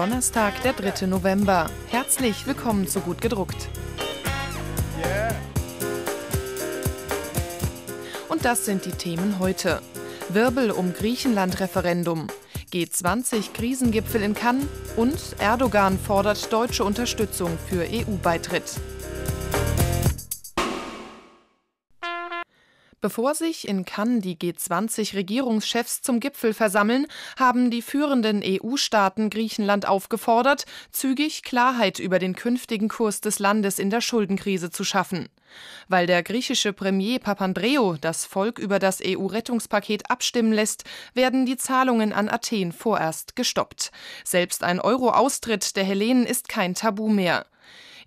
Donnerstag, der 3. November. Herzlich willkommen zu Gut gedruckt. Und das sind die Themen heute. Wirbel um Griechenland-Referendum. G20-Krisengipfel in Cannes und Erdogan fordert deutsche Unterstützung für EU-Beitritt. Bevor sich in Cannes die G20-Regierungschefs zum Gipfel versammeln, haben die führenden EU-Staaten Griechenland aufgefordert, zügig Klarheit über den künftigen Kurs des Landes in der Schuldenkrise zu schaffen. Weil der griechische Premier Papandreou das Volk über das EU-Rettungspaket abstimmen lässt, werden die Zahlungen an Athen vorerst gestoppt. Selbst ein Euro-Austritt der Hellenen ist kein Tabu mehr.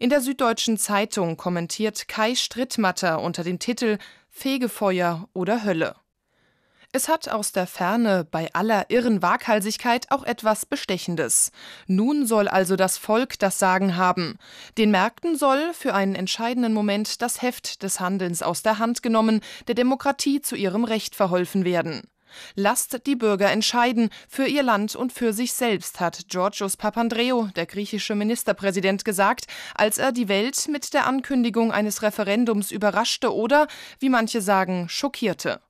In der Süddeutschen Zeitung kommentiert Kai Strittmatter unter dem Titel Fegefeuer oder Hölle. Es hat aus der Ferne bei aller irren Waghalsigkeit auch etwas Bestechendes. Nun soll also das Volk das Sagen haben. Den Märkten soll für einen entscheidenden Moment das Heft des Handelns aus der Hand genommen, der Demokratie zu ihrem Recht verholfen werden. Lasst die Bürger entscheiden, für ihr Land und für sich selbst, hat Georgios Papandreou, der griechische Ministerpräsident, gesagt, als er die Welt mit der Ankündigung eines Referendums überraschte oder, wie manche sagen, schockierte.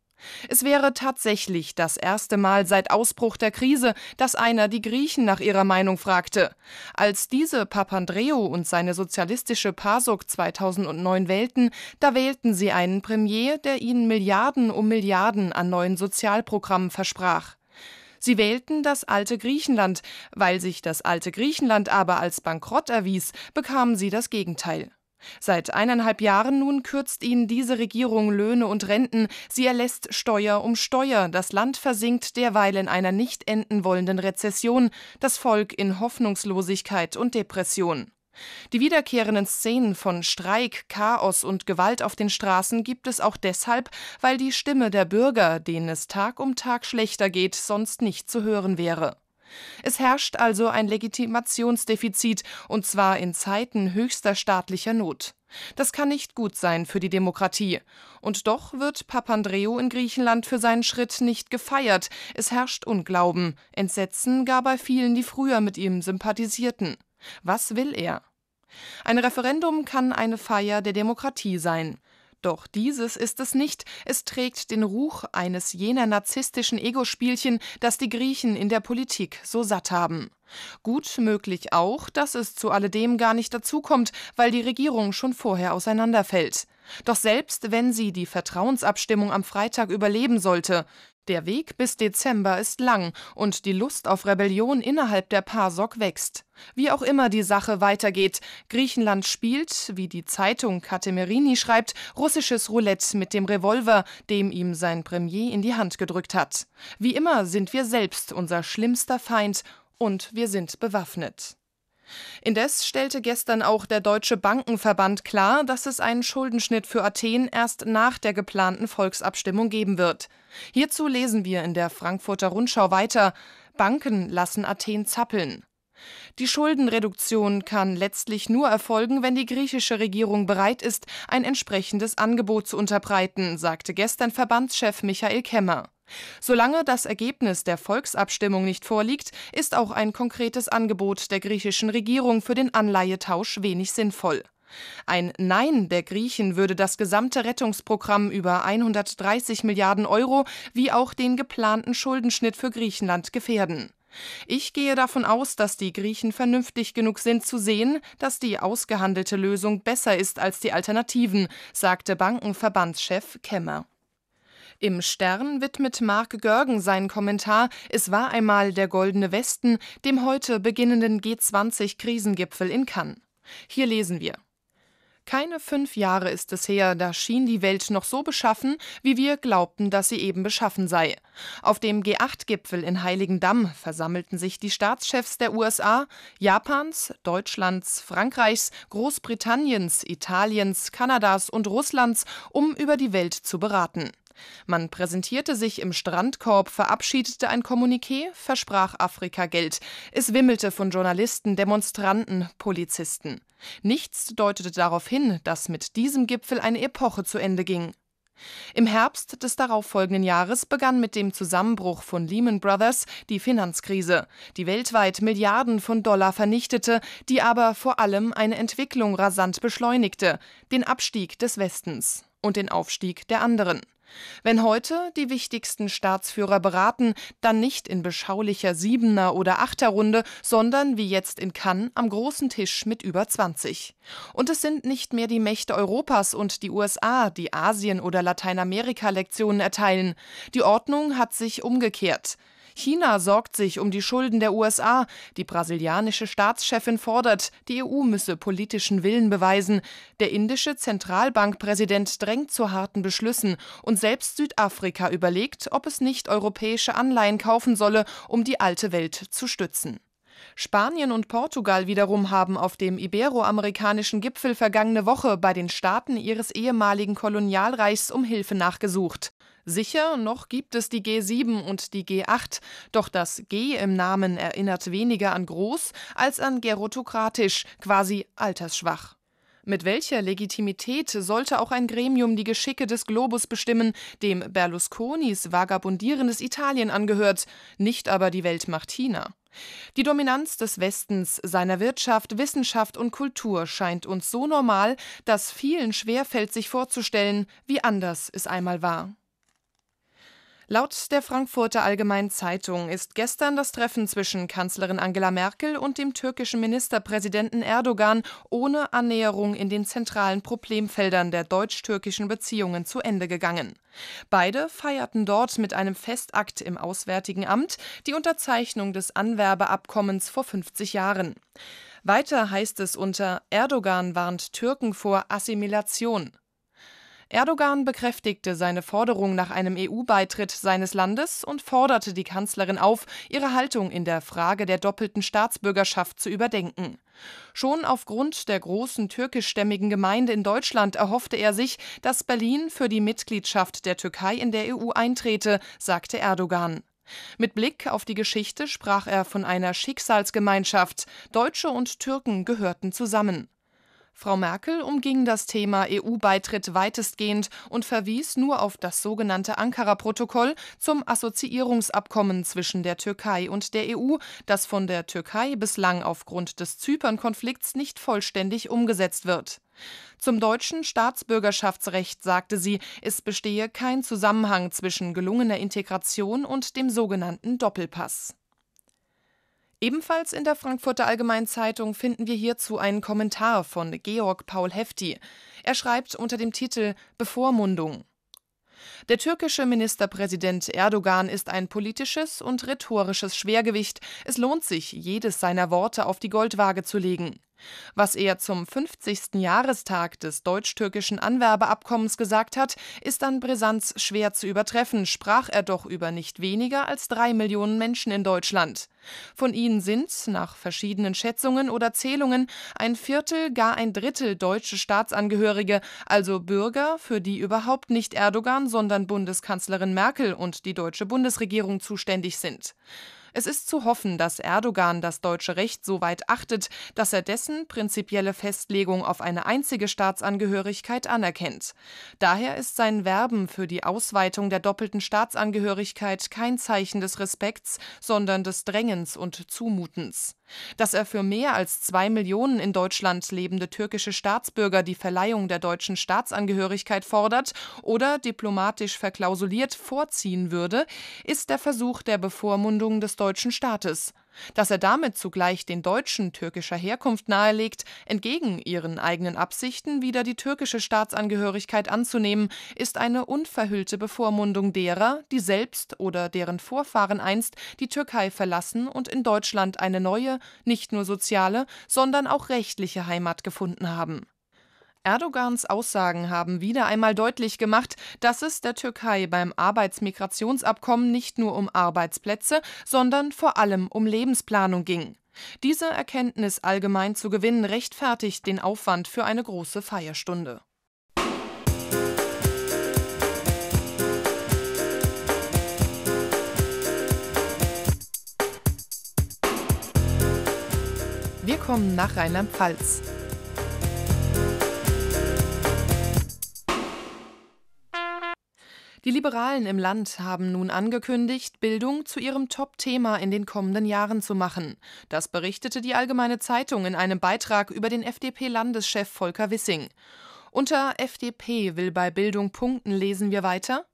Es wäre tatsächlich das erste Mal seit Ausbruch der Krise, dass einer die Griechen nach ihrer Meinung fragte. Als diese Papandreou und seine sozialistische PASOK 2009 wählten, da wählten sie einen Premier, der ihnen Milliarden um Milliarden an neuen Sozialprogrammen versprach. Sie wählten das alte Griechenland, weil sich das alte Griechenland aber als bankrott erwies, bekamen sie das Gegenteil. Seit eineinhalb Jahren nun kürzt ihnen diese Regierung Löhne und Renten, sie erlässt Steuer um Steuer, das Land versinkt derweil in einer nicht enden wollenden Rezession, das Volk in Hoffnungslosigkeit und Depression. Die wiederkehrenden Szenen von Streik, Chaos und Gewalt auf den Straßen gibt es auch deshalb, weil die Stimme der Bürger, denen es Tag um Tag schlechter geht, sonst nicht zu hören wäre. Es herrscht also ein Legitimationsdefizit, und zwar in Zeiten höchster staatlicher Not. Das kann nicht gut sein für die Demokratie. Und doch wird Papandreou in Griechenland für seinen Schritt nicht gefeiert. Es herrscht Unglauben, Entsetzen gar bei vielen, die früher mit ihm sympathisierten. Was will er? Ein Referendum kann eine Feier der Demokratie sein. Doch dieses ist es nicht, es trägt den Ruch eines jener narzisstischen Egospielchen, das die Griechen in der Politik so satt haben. Gut möglich auch, dass es zu alledem gar nicht dazukommt, weil die Regierung schon vorher auseinanderfällt. Doch selbst wenn sie die Vertrauensabstimmung am Freitag überleben sollte, der Weg bis Dezember ist lang und die Lust auf Rebellion innerhalb der PASOK wächst. Wie auch immer die Sache weitergeht, Griechenland spielt, wie die Zeitung Katemerini schreibt, russisches Roulette mit dem Revolver, dem ihm sein Premier in die Hand gedrückt hat. Wie immer sind wir selbst unser schlimmster Feind und wir sind bewaffnet. Indes stellte gestern auch der Deutsche Bankenverband klar, dass es einen Schuldenschnitt für Athen erst nach der geplanten Volksabstimmung geben wird. Hierzu lesen wir in der Frankfurter Rundschau weiter Banken lassen Athen zappeln. Die Schuldenreduktion kann letztlich nur erfolgen, wenn die griechische Regierung bereit ist, ein entsprechendes Angebot zu unterbreiten, sagte gestern Verbandschef Michael Kemmer. Solange das Ergebnis der Volksabstimmung nicht vorliegt, ist auch ein konkretes Angebot der griechischen Regierung für den Anleihetausch wenig sinnvoll. Ein Nein der Griechen würde das gesamte Rettungsprogramm über 130 Milliarden Euro wie auch den geplanten Schuldenschnitt für Griechenland gefährden. Ich gehe davon aus, dass die Griechen vernünftig genug sind zu sehen, dass die ausgehandelte Lösung besser ist als die Alternativen, sagte Bankenverbandschef Kemmer. Im Stern widmet Mark Görgen seinen Kommentar Es war einmal der Goldene Westen dem heute beginnenden G20-Krisengipfel in Cannes. Hier lesen wir. Keine fünf Jahre ist es her, da schien die Welt noch so beschaffen, wie wir glaubten, dass sie eben beschaffen sei. Auf dem G8-Gipfel in Heiligendamm versammelten sich die Staatschefs der USA, Japans, Deutschlands, Frankreichs, Großbritanniens, Italiens, Kanadas und Russlands, um über die Welt zu beraten. Man präsentierte sich im Strandkorb, verabschiedete ein Kommuniqué, versprach Afrika Geld. Es wimmelte von Journalisten, Demonstranten, Polizisten. Nichts deutete darauf hin, dass mit diesem Gipfel eine Epoche zu Ende ging. Im Herbst des darauffolgenden Jahres begann mit dem Zusammenbruch von Lehman Brothers die Finanzkrise, die weltweit Milliarden von Dollar vernichtete, die aber vor allem eine Entwicklung rasant beschleunigte, den Abstieg des Westens und den Aufstieg der anderen. Wenn heute die wichtigsten Staatsführer beraten, dann nicht in beschaulicher Siebener- oder Achterrunde, sondern wie jetzt in Cannes am großen Tisch mit über 20. Und es sind nicht mehr die Mächte Europas und die USA, die Asien- oder Lateinamerika Lektionen erteilen. Die Ordnung hat sich umgekehrt. China sorgt sich um die Schulden der USA, die brasilianische Staatschefin fordert, die EU müsse politischen Willen beweisen, der indische Zentralbankpräsident drängt zu harten Beschlüssen und selbst Südafrika überlegt, ob es nicht europäische Anleihen kaufen solle, um die alte Welt zu stützen. Spanien und Portugal wiederum haben auf dem iberoamerikanischen Gipfel vergangene Woche bei den Staaten ihres ehemaligen Kolonialreichs um Hilfe nachgesucht. Sicher, noch gibt es die G7 und die G8, doch das G im Namen erinnert weniger an groß als an gerotokratisch, quasi altersschwach. Mit welcher Legitimität sollte auch ein Gremium die Geschicke des Globus bestimmen, dem Berlusconis vagabundierendes Italien angehört, nicht aber die Weltmacht China? Die Dominanz des Westens, seiner Wirtschaft, Wissenschaft und Kultur scheint uns so normal, dass vielen schwerfällt, sich vorzustellen, wie anders es einmal war. Laut der Frankfurter Allgemeinen Zeitung ist gestern das Treffen zwischen Kanzlerin Angela Merkel und dem türkischen Ministerpräsidenten Erdogan ohne Annäherung in den zentralen Problemfeldern der deutsch-türkischen Beziehungen zu Ende gegangen. Beide feierten dort mit einem Festakt im Auswärtigen Amt die Unterzeichnung des Anwerbeabkommens vor 50 Jahren. Weiter heißt es unter Erdogan warnt Türken vor Assimilation. Erdogan bekräftigte seine Forderung nach einem EU-Beitritt seines Landes und forderte die Kanzlerin auf, ihre Haltung in der Frage der doppelten Staatsbürgerschaft zu überdenken. Schon aufgrund der großen türkischstämmigen Gemeinde in Deutschland erhoffte er sich, dass Berlin für die Mitgliedschaft der Türkei in der EU eintrete, sagte Erdogan. Mit Blick auf die Geschichte sprach er von einer Schicksalsgemeinschaft. Deutsche und Türken gehörten zusammen. Frau Merkel umging das Thema EU-Beitritt weitestgehend und verwies nur auf das sogenannte Ankara-Protokoll zum Assoziierungsabkommen zwischen der Türkei und der EU, das von der Türkei bislang aufgrund des Zypern-Konflikts nicht vollständig umgesetzt wird. Zum deutschen Staatsbürgerschaftsrecht sagte sie, es bestehe kein Zusammenhang zwischen gelungener Integration und dem sogenannten Doppelpass. Ebenfalls in der Frankfurter Allgemeinen Zeitung finden wir hierzu einen Kommentar von Georg Paul Hefti. Er schreibt unter dem Titel Bevormundung. Der türkische Ministerpräsident Erdogan ist ein politisches und rhetorisches Schwergewicht. Es lohnt sich, jedes seiner Worte auf die Goldwaage zu legen. Was er zum 50. Jahrestag des deutsch-türkischen Anwerbeabkommens gesagt hat, ist an Brisanz schwer zu übertreffen, sprach er doch über nicht weniger als drei Millionen Menschen in Deutschland. Von ihnen sind, nach verschiedenen Schätzungen oder Zählungen, ein Viertel, gar ein Drittel deutsche Staatsangehörige, also Bürger, für die überhaupt nicht Erdogan, sondern Bundeskanzlerin Merkel und die deutsche Bundesregierung zuständig sind. Es ist zu hoffen, dass Erdogan das deutsche Recht so weit achtet, dass er dessen prinzipielle Festlegung auf eine einzige Staatsangehörigkeit anerkennt. Daher ist sein Werben für die Ausweitung der doppelten Staatsangehörigkeit kein Zeichen des Respekts, sondern des Drängens und Zumutens. Dass er für mehr als zwei Millionen in Deutschland lebende türkische Staatsbürger die Verleihung der deutschen Staatsangehörigkeit fordert oder diplomatisch verklausuliert vorziehen würde, ist der Versuch der Bevormundung des deutschen Staates. Dass er damit zugleich den Deutschen türkischer Herkunft nahelegt, entgegen ihren eigenen Absichten wieder die türkische Staatsangehörigkeit anzunehmen, ist eine unverhüllte Bevormundung derer, die selbst oder deren Vorfahren einst die Türkei verlassen und in Deutschland eine neue, nicht nur soziale, sondern auch rechtliche Heimat gefunden haben Erdogans Aussagen haben wieder einmal deutlich gemacht, dass es der Türkei beim Arbeitsmigrationsabkommen nicht nur um Arbeitsplätze, sondern vor allem um Lebensplanung ging. Diese Erkenntnis allgemein zu gewinnen rechtfertigt den Aufwand für eine große Feierstunde. Wir kommen nach Rheinland-Pfalz. Die Liberalen im Land haben nun angekündigt, Bildung zu ihrem Top-Thema in den kommenden Jahren zu machen. Das berichtete die Allgemeine Zeitung in einem Beitrag über den FDP-Landeschef Volker Wissing. Unter FDP will bei Bildung punkten lesen wir weiter.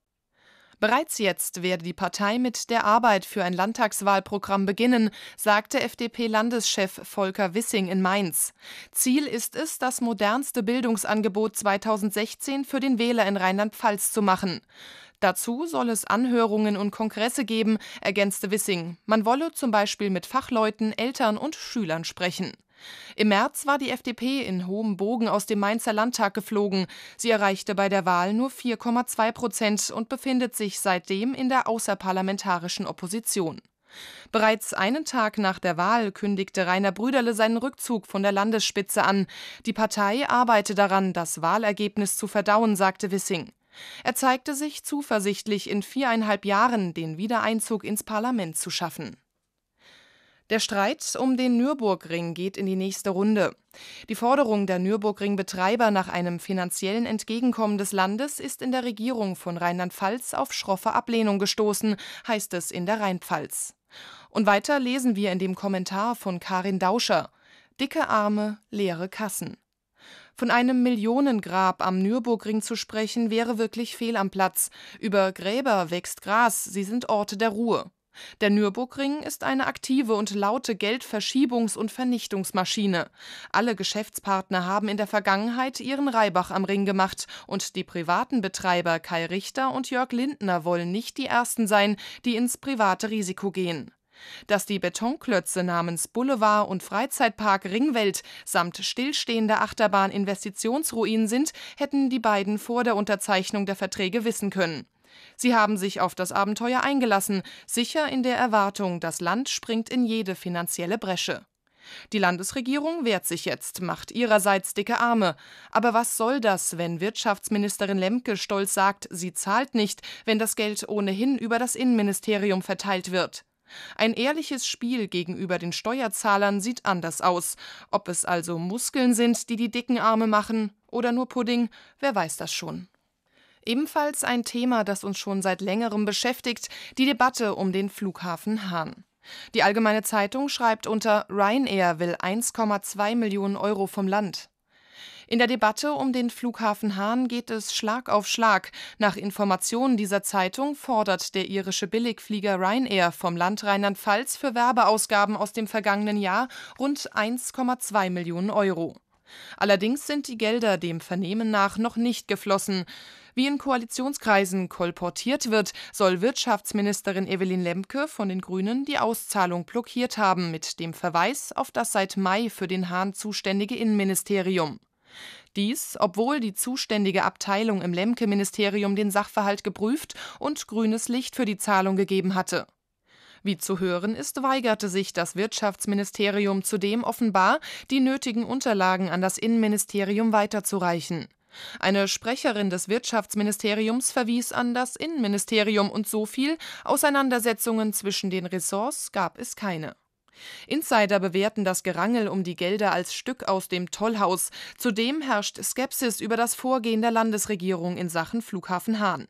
Bereits jetzt werde die Partei mit der Arbeit für ein Landtagswahlprogramm beginnen, sagte FDP-Landeschef Volker Wissing in Mainz. Ziel ist es, das modernste Bildungsangebot 2016 für den Wähler in Rheinland-Pfalz zu machen. Dazu soll es Anhörungen und Kongresse geben, ergänzte Wissing. Man wolle zum Beispiel mit Fachleuten, Eltern und Schülern sprechen. Im März war die FDP in hohem Bogen aus dem Mainzer Landtag geflogen. Sie erreichte bei der Wahl nur 4,2 Prozent und befindet sich seitdem in der außerparlamentarischen Opposition. Bereits einen Tag nach der Wahl kündigte Rainer Brüderle seinen Rückzug von der Landesspitze an. Die Partei arbeite daran, das Wahlergebnis zu verdauen, sagte Wissing. Er zeigte sich zuversichtlich, in viereinhalb Jahren den Wiedereinzug ins Parlament zu schaffen. Der Streit um den Nürburgring geht in die nächste Runde. Die Forderung der Nürburgring-Betreiber nach einem finanziellen Entgegenkommen des Landes ist in der Regierung von Rheinland-Pfalz auf schroffe Ablehnung gestoßen, heißt es in der Rheinpfalz. Und weiter lesen wir in dem Kommentar von Karin Dauscher: Dicke Arme, leere Kassen. Von einem Millionengrab am Nürburgring zu sprechen, wäre wirklich fehl am Platz. Über Gräber wächst Gras, sie sind Orte der Ruhe. Der Nürburgring ist eine aktive und laute Geldverschiebungs- und Vernichtungsmaschine. Alle Geschäftspartner haben in der Vergangenheit ihren Reibach am Ring gemacht und die privaten Betreiber Kai Richter und Jörg Lindner wollen nicht die ersten sein, die ins private Risiko gehen. Dass die Betonklötze namens Boulevard und Freizeitpark Ringwelt samt stillstehender Achterbahn Investitionsruinen sind, hätten die beiden vor der Unterzeichnung der Verträge wissen können. Sie haben sich auf das Abenteuer eingelassen, sicher in der Erwartung, das Land springt in jede finanzielle Bresche. Die Landesregierung wehrt sich jetzt, macht ihrerseits dicke Arme. Aber was soll das, wenn Wirtschaftsministerin Lemke stolz sagt, sie zahlt nicht, wenn das Geld ohnehin über das Innenministerium verteilt wird? Ein ehrliches Spiel gegenüber den Steuerzahlern sieht anders aus. Ob es also Muskeln sind, die die dicken Arme machen, oder nur Pudding, wer weiß das schon. Ebenfalls ein Thema, das uns schon seit längerem beschäftigt, die Debatte um den Flughafen Hahn. Die Allgemeine Zeitung schreibt unter Ryanair will 1,2 Millionen Euro vom Land. In der Debatte um den Flughafen Hahn geht es Schlag auf Schlag. Nach Informationen dieser Zeitung fordert der irische Billigflieger Ryanair vom Land Rheinland-Pfalz für Werbeausgaben aus dem vergangenen Jahr rund 1,2 Millionen Euro. Allerdings sind die Gelder dem Vernehmen nach noch nicht geflossen. Wie in Koalitionskreisen kolportiert wird, soll Wirtschaftsministerin Evelyn Lemke von den Grünen die Auszahlung blockiert haben mit dem Verweis auf das seit Mai für den Hahn zuständige Innenministerium. Dies, obwohl die zuständige Abteilung im Lemke-Ministerium den Sachverhalt geprüft und grünes Licht für die Zahlung gegeben hatte. Wie zu hören ist, weigerte sich das Wirtschaftsministerium zudem offenbar, die nötigen Unterlagen an das Innenministerium weiterzureichen. Eine Sprecherin des Wirtschaftsministeriums verwies an das Innenministerium und so viel Auseinandersetzungen zwischen den Ressorts gab es keine. Insider bewerten das Gerangel um die Gelder als Stück aus dem Tollhaus. Zudem herrscht Skepsis über das Vorgehen der Landesregierung in Sachen Flughafen Hahn.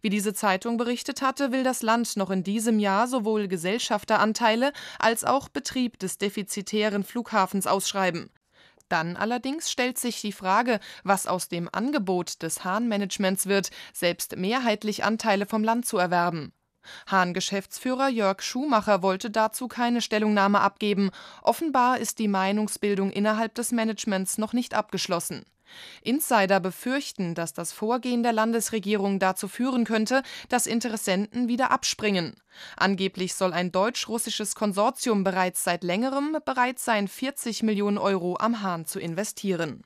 Wie diese Zeitung berichtet hatte, will das Land noch in diesem Jahr sowohl Gesellschafteranteile als auch Betrieb des defizitären Flughafens ausschreiben. Dann allerdings stellt sich die Frage, was aus dem Angebot des Hahn-Managements wird, selbst mehrheitlich Anteile vom Land zu erwerben. Hahn-Geschäftsführer Jörg Schumacher wollte dazu keine Stellungnahme abgeben. Offenbar ist die Meinungsbildung innerhalb des Managements noch nicht abgeschlossen. Insider befürchten, dass das Vorgehen der Landesregierung dazu führen könnte, dass Interessenten wieder abspringen. Angeblich soll ein deutsch-russisches Konsortium bereits seit längerem bereit sein, 40 Millionen Euro am Hahn zu investieren.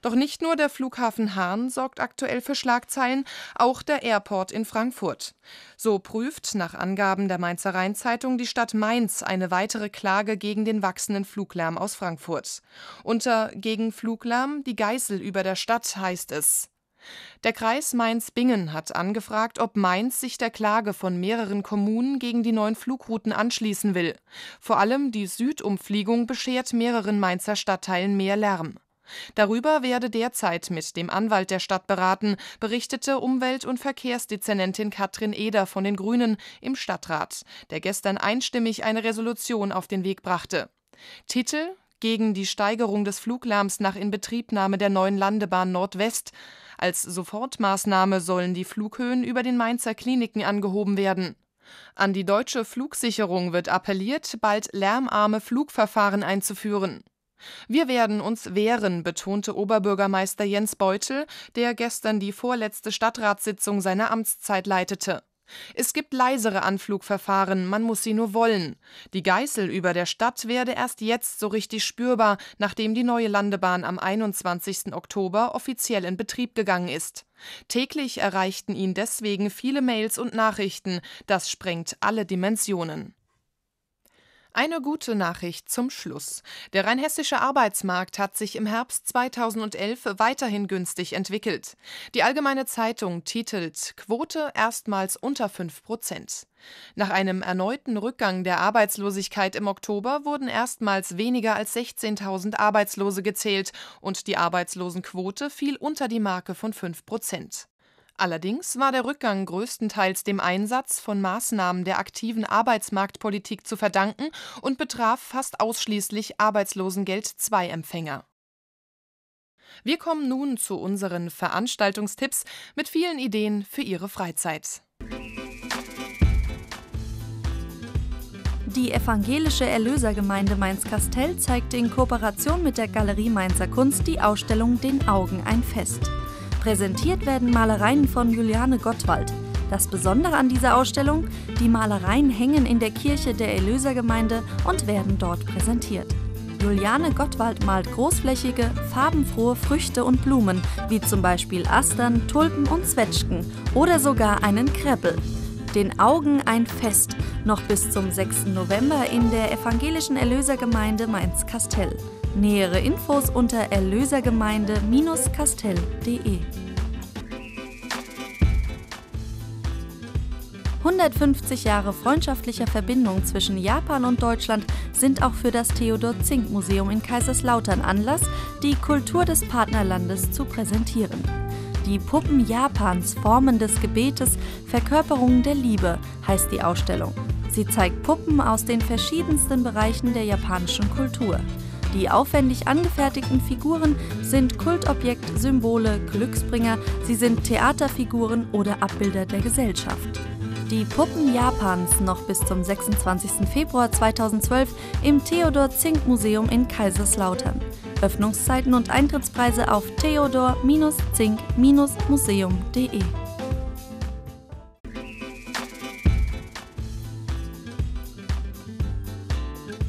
Doch nicht nur der Flughafen Hahn sorgt aktuell für Schlagzeilen, auch der Airport in Frankfurt. So prüft nach Angaben der Mainzer Rheinzeitung die Stadt Mainz eine weitere Klage gegen den wachsenden Fluglärm aus Frankfurt. Unter gegen Fluglärm die Geißel über der Stadt heißt es. Der Kreis Mainz-Bingen hat angefragt, ob Mainz sich der Klage von mehreren Kommunen gegen die neuen Flugrouten anschließen will. Vor allem die Südumfliegung beschert mehreren Mainzer Stadtteilen mehr Lärm. Darüber werde derzeit mit dem Anwalt der Stadt beraten, berichtete Umwelt- und Verkehrsdezernentin Katrin Eder von den Grünen im Stadtrat, der gestern einstimmig eine Resolution auf den Weg brachte. Titel gegen die Steigerung des Fluglärms nach Inbetriebnahme der neuen Landebahn Nordwest. Als Sofortmaßnahme sollen die Flughöhen über den Mainzer Kliniken angehoben werden. An die deutsche Flugsicherung wird appelliert, bald lärmarme Flugverfahren einzuführen. Wir werden uns wehren, betonte Oberbürgermeister Jens Beutel, der gestern die vorletzte Stadtratssitzung seiner Amtszeit leitete. Es gibt leisere Anflugverfahren, man muss sie nur wollen. Die Geißel über der Stadt werde erst jetzt so richtig spürbar, nachdem die neue Landebahn am 21. Oktober offiziell in Betrieb gegangen ist. Täglich erreichten ihn deswegen viele Mails und Nachrichten, das sprengt alle Dimensionen. Eine gute Nachricht zum Schluss. Der rheinhessische Arbeitsmarkt hat sich im Herbst 2011 weiterhin günstig entwickelt. Die Allgemeine Zeitung titelt Quote erstmals unter 5 Prozent. Nach einem erneuten Rückgang der Arbeitslosigkeit im Oktober wurden erstmals weniger als 16.000 Arbeitslose gezählt und die Arbeitslosenquote fiel unter die Marke von 5 Prozent. Allerdings war der Rückgang größtenteils dem Einsatz von Maßnahmen der aktiven Arbeitsmarktpolitik zu verdanken und betraf fast ausschließlich Arbeitslosengeld-II-Empfänger. Wir kommen nun zu unseren Veranstaltungstipps mit vielen Ideen für Ihre Freizeit. Die evangelische Erlösergemeinde Mainz-Kastell zeigte in Kooperation mit der Galerie Mainzer Kunst die Ausstellung Den Augen ein Fest. Präsentiert werden Malereien von Juliane Gottwald. Das Besondere an dieser Ausstellung, die Malereien hängen in der Kirche der Erlösergemeinde und werden dort präsentiert. Juliane Gottwald malt großflächige, farbenfrohe Früchte und Blumen, wie zum Beispiel Astern, Tulpen und Zwetschgen oder sogar einen Kreppel. Den Augen ein Fest, noch bis zum 6. November in der evangelischen Erlösergemeinde Mainz-Kastell. Nähere Infos unter erlösergemeinde-kastell.de 150 Jahre freundschaftlicher Verbindung zwischen Japan und Deutschland sind auch für das Theodor Zink Museum in Kaiserslautern Anlass, die Kultur des Partnerlandes zu präsentieren. Die Puppen Japans, Formen des Gebetes, Verkörperungen der Liebe heißt die Ausstellung. Sie zeigt Puppen aus den verschiedensten Bereichen der japanischen Kultur. Die aufwendig angefertigten Figuren sind Kultobjekt, Symbole, Glücksbringer, sie sind Theaterfiguren oder Abbilder der Gesellschaft. Die Puppen Japans noch bis zum 26. Februar 2012 im Theodor Zink Museum in Kaiserslautern. Öffnungszeiten und Eintrittspreise auf theodor-zink-museum.de.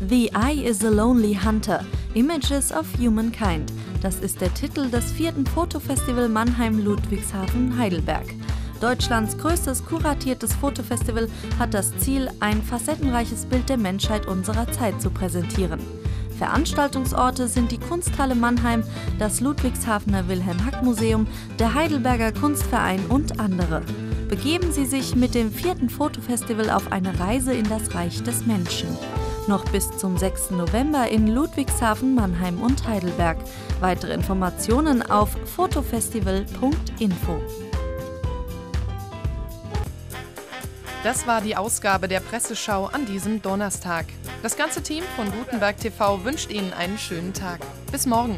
The Eye is a Lonely Hunter Images of Humankind. Das ist der Titel des vierten Fotofestival Mannheim Ludwigshafen Heidelberg. Deutschlands größtes kuratiertes Fotofestival hat das Ziel, ein facettenreiches Bild der Menschheit unserer Zeit zu präsentieren. Veranstaltungsorte sind die Kunsthalle Mannheim, das Ludwigshafener Wilhelm Hack Museum, der Heidelberger Kunstverein und andere. Begeben Sie sich mit dem vierten Fotofestival auf eine Reise in das Reich des Menschen noch bis zum 6. November in Ludwigshafen, Mannheim und Heidelberg. Weitere Informationen auf fotofestival.info. Das war die Ausgabe der Presseschau an diesem Donnerstag. Das ganze Team von Gutenberg TV wünscht Ihnen einen schönen Tag. Bis morgen.